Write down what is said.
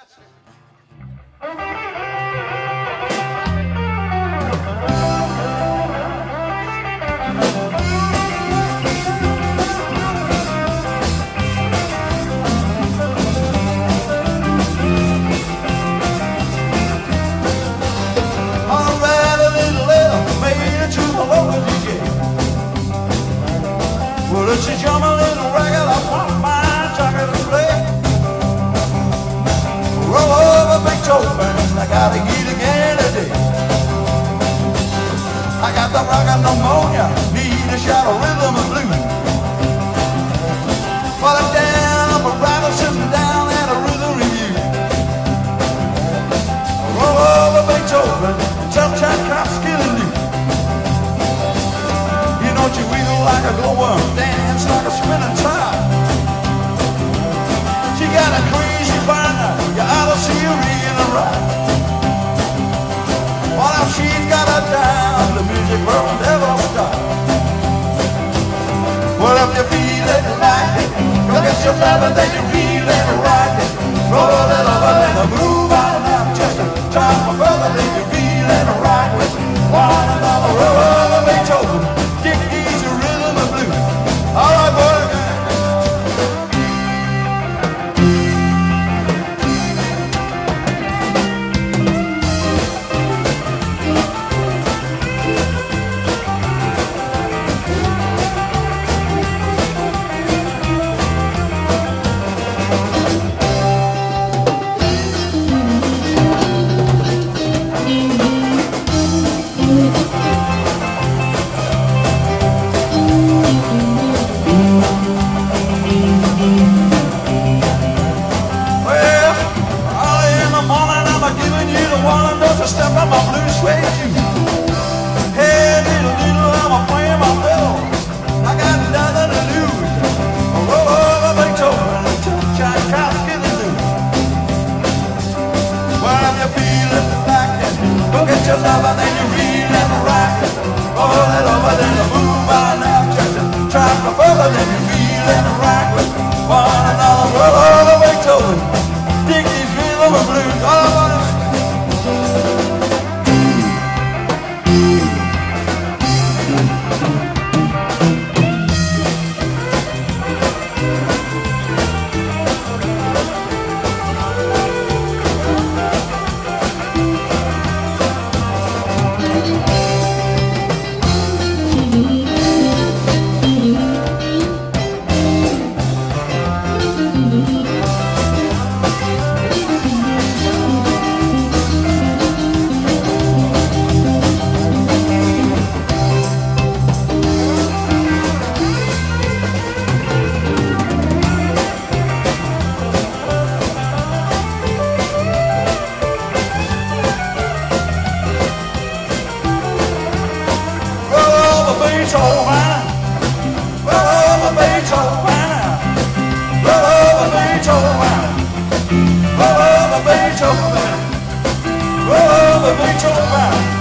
I'll gotta eat again today. I got the rockin' pneumonia, need a shot of rhythm and blues. While I'm down, a rival sitting down at a rhythm revue. Roll over Beethoven, tell Tchaikovsky to do. You You know you wiggle like a glowworm, dance like a spinning top. If you're it like it, go get your love and then you feel it right. Roll a little step on my blue suede shoe. Hey, little, little, I'm a playing my fiddle. I got nothing to lose. Roll over Beethoven and tell Tchaikovsky to do. Well, if you feel it like it, go get your lover, then you reel and rock it. Roll over, then you move on up, just try to further, then you reel and rock it. One another, roll over Beethoven. Dig these rhythm and blues. All I Roll over Beethoven.